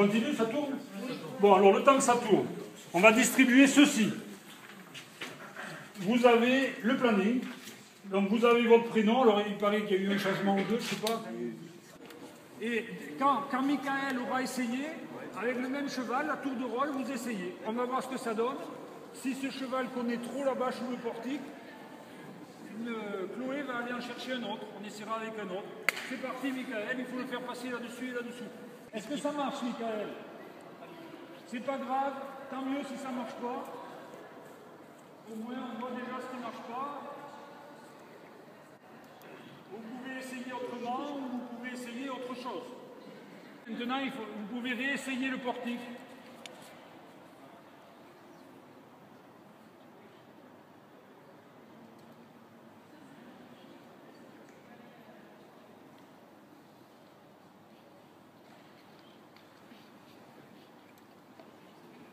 continue, ça tourne Bon, alors le temps que ça tourne, on va distribuer ceci. Vous avez le planning, donc vous avez votre prénom, alors il paraît qu'il y a eu un changement ou deux, je ne sais pas. Et quand, quand Michael aura essayé, avec le même cheval, la tour de rôle, vous essayez. On va voir ce que ça donne. Si ce cheval connaît trop la bâche ou le portique, Chloé va aller en chercher un autre. On essaiera avec un autre. C'est parti, Michael. Il faut le faire passer là-dessus et là-dessous. Est-ce que ça marche, Michael? C'est pas grave. Tant mieux si ça marche pas. Au moins, on voit déjà ce qui marche pas. Vous pouvez essayer autrement ou vous pouvez essayer autre chose. Maintenant, il faut, vous pouvez réessayer le portique.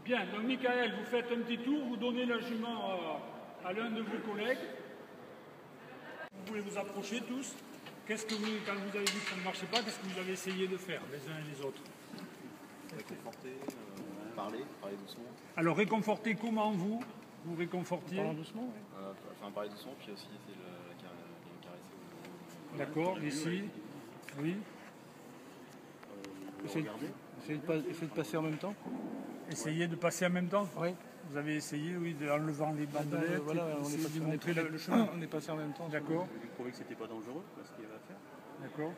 Bien, donc Michael, vous faites un petit tour, vous donnez la jument à, à l'un de vos collègues. Vous pouvez vous approcher tous. Qu'est-ce que vous, quand vous avez vu que ça ne marchait pas, qu'est-ce que vous avez essayé de faire les uns et les autres? Réconforter, euh, parler, parler doucement. Alors réconforter comment vous? Vous réconfortiez? Doucement, oui. Euh, enfin, parler doucement, puis aussi essayer de caresser. D'accord, ici. Oui. Essayez de, essayez de pas- essayez de passer en même temps. Essayez de passer en même temps Oui. Vous avez essayé, oui, de- en levant les bandelettes, Euh, voilà, on est passé, de on est montrer le, le chemin. On est passé en même temps. D'accord, J'ai trouvé que c'était pas dangereux, parce qu'il y avait à faire. d'accord.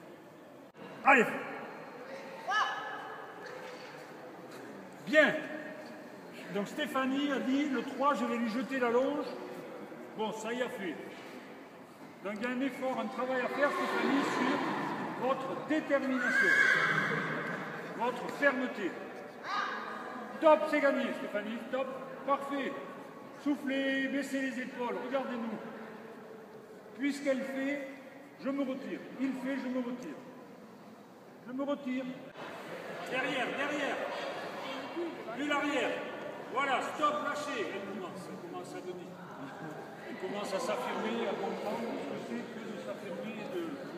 Allez Bien Donc Stéphanie a dit, le 3, je vais lui jeter la longe. Bon, ça y a fait. Donc il y a un effort, un travail à faire, Stéphanie, sur votre détermination, votre fermeté. Top, c'est gagné, Stéphanie. Top, parfait. Soufflez, baissez les épaules, regardez-nous. Puisqu'elle fait, je me retire. Il fait, je me retire. Je me retire. Derrière, derrière. Plus l'arrière. Voilà, stop, lâchez. Elle commence, elle commence à donner. Elle commence à s'affirmer, à comprendre ce que c'est que de s'affirmer et de...